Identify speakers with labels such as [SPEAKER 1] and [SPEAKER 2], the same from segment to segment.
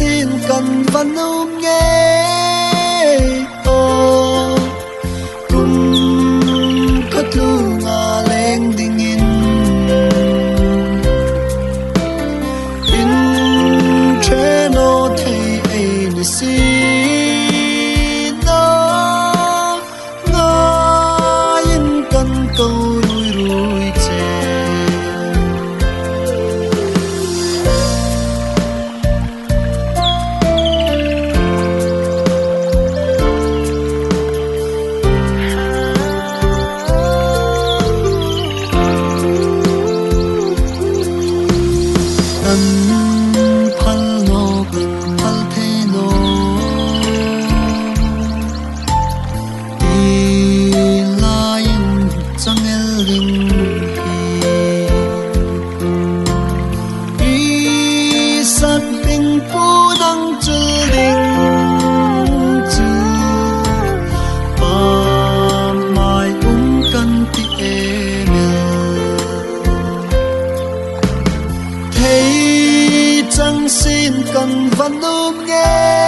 [SPEAKER 1] xin cần vẫn ôm nhé. Ô, cùng có thu lên tình in in thế nó thấy ai nữa changel ring hi i sat ping pu nang chul ding chu mai um kan ti emel thấy chẳng xin cần văn ôm nghe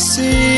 [SPEAKER 1] sim